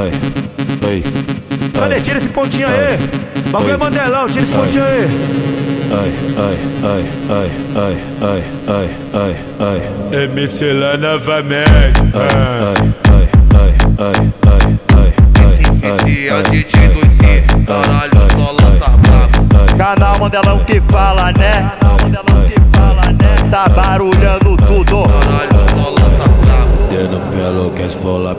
ai, ai. Cadê? Tira esse pontinho aí. Bagulho é Mandelão, tira esse pontinho aí. Ai, ai, ai, ai, ai, ai, ai, ai, ai. MC lá novamente. Ai, ai, ai, ai, ai, ai, ai. Esse é o DJ do C, caralho, só lança brabo. Canal Mandelão que fala, né? Canal Mandelão que fala, né? Tá barulhando tudo. Caralho, só lança brabo. Fudendo pelo que as fola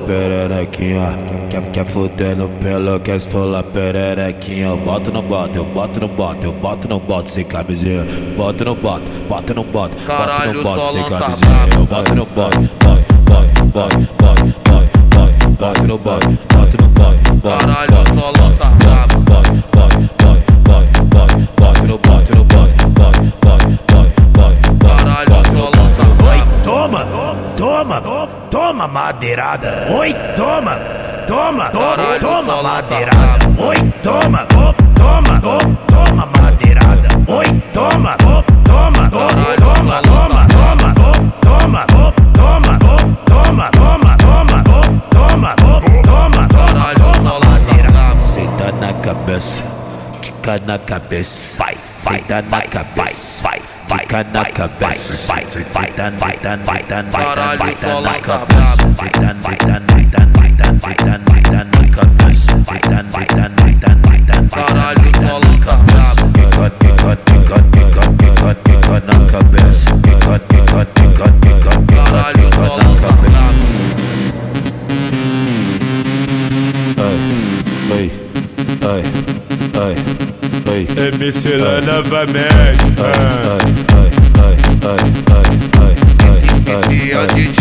pererequinha Quer, quer fudendo pelo que as fola pererequinha Eu boto no boto, eu boto no boto, eu boto no boto sem camisinha Boto no boto, boto no boto, boto no boto sem camisinha. Eu boto no boto, bote, bote, bote, bote, bote, bote Boto no bote, boto no bote, bote, Caralho, bote, só lança brabo. bote, toma madeirada. Oi, toma, toma, toma toma madeirada. Oi, toma, to, toma, toma madeirada. Oi, toma, toma, toma, toma, toma, toma, toma, na cabeça, fica na cabeça, vai, vai, na cabeça, vai quica na cabeça, vai, vai, dan, vai, dan, vai, dan, vai, dan, Caralho, vai, só dan na lança cabeça, brabo. vai, dan, vai, dan, vai, dan, vai, dan, vai, dan, vai, dan na cabeça, vai, dan, vai, dan, vai, dan, vai, dan, vai, dan, Caralho, vai, só dan na lança cabeça, brabo. quica, quica, quica, quica, quica, quica na cabeça, quica, quica, quica, quica, quica, Caralho, quica só na lança cabeça. brabo. Ai, ai, ai, ai, ai. MC lá novamente. ai, ai, ai, ai, ai, ai, ai, ai, Esse é o ai. DJ